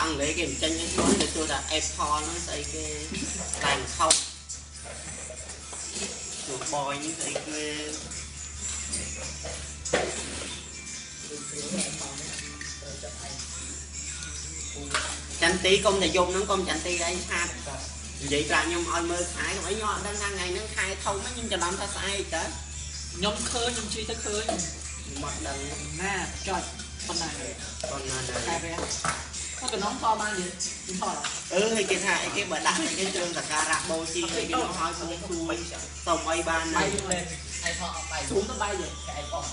អង់គ្លេសគេមិនចេញទេគាត់ទៅចូលថា Apple ហ្នឹងស្អីគេតែខោជួបយនេះស្អីគេចន្ទទីកុំតែយប់ហ្នឹងកុំចន្ទទីអីឆាតនិយាយប្រាប់ខ្ញុំឲ្យមើលខែកុំអីខ្ញុំអត់ដឹងថាថ្ងៃហ្នឹងខែធំហ្នឹងខ្ញុំច្រឡំថាស្អែកតើខ្ញុំឃើញខ្ញុំជិះទៅឃើញខ្ញុំអត់ដឹងណាចុចប៉ុណ្ណាប៉ុណ្ណាខែដែរ មកតំណងផលបានយើងផលអឺហើយគេថាអីគេបើដាក់អីគេគ្រឿងសក្ការៈបូជាគេយកឲ្យសួងសួយទៅអីបានណាឯថតអត់បាយសួងទៅបាយយើងឯផង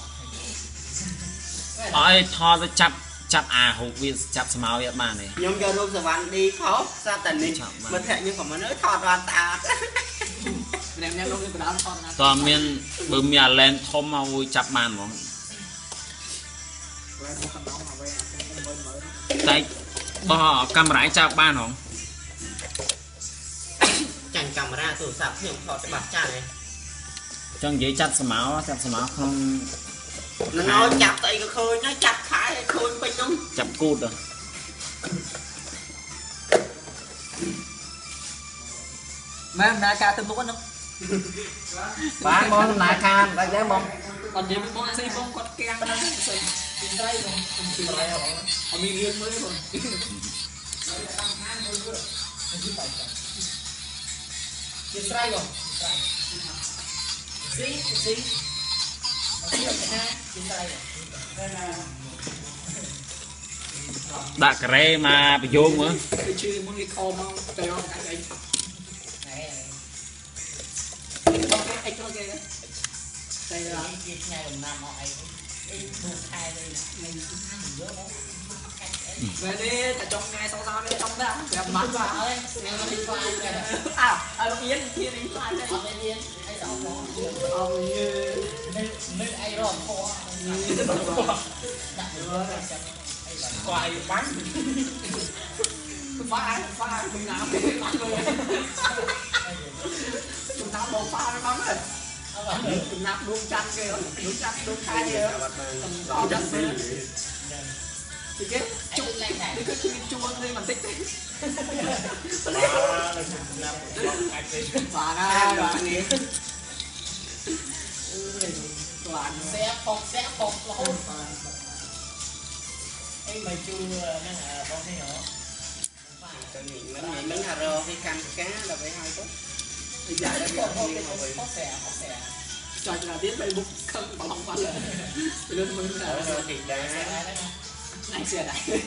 អើយថតទៅចាប់ចាប់អាហូបវាចាប់ស្មៅវាអត់បានទេខ្ញុំយករូបសវណ្ណឌីខុសសាតានិកមិត្តភក្តិខ្ញុំក៏មិនអើថតបានស្អាតម្នាក់ៗនោះគេបដាថតណាតើមានបើមានអាឡែនធំមកអួយចាប់បានហ្មងតែ បោះកាមេរ៉ាចាប់បានហងចាញ់កាមេរ៉ាទូរស័ព្ទខ្ញុំថតច្បាស់ចាស់ហ៎ចង់និយាយចាប់ស្មៅចាប់ស្មៅក្នុងនឹងឲ្យចាប់ស្អីក៏ឃើញណាចាប់ខែឲ្យឃើញពេញហ្នឹងចាប់គូតហ៎មែនណាការទៅមុខហ្នឹងបានបងដំណើរការដាច់ដែរបង គាត់និយាយមកស្អីបងគាត់កៀងហ្នឹងស្អីពីត្រៃបងពីត្រៃហ៎អត់មានរឿងមើលទេបងតាមខាងមើលគាត់និយាយបាយពីត្រៃបងត្រៃស៊ីស៊ីដាក់ការ៉េមកបយងមើលជឿមុនគេខមកតែអត់អាចអីឯងឯងគេ đây là Việt ngày đồng Nam họ ấy về đi tại trong ngày sau sau đi trong đó đẹp mắt mà. Ơi à à lúc yên kia đi qua đây. Ông yên ờ, ai đó ông như nên ai đó khó quay bắn phá ai phá ai mình làm cái bắn rồi chúng ta bộ phá nó bắn rồi ចំណាប់ដួងចាក់គេដួងចាក់ដួងខែគេដល់ចាក់ស៊ីទីគេជុំនេះគឺគឺជួងនេះបន្តិចទេបាទបាទនេះបានសេះពកសេះពករហូតអីមកជួហ្នឹងបងនេះហ៎ចឹងមិញមិញអារោគេកាន់កាដល់ពេលហើយ Chọn là biết Facebook không? Bảo không quan là Luôn mừng là Này xe này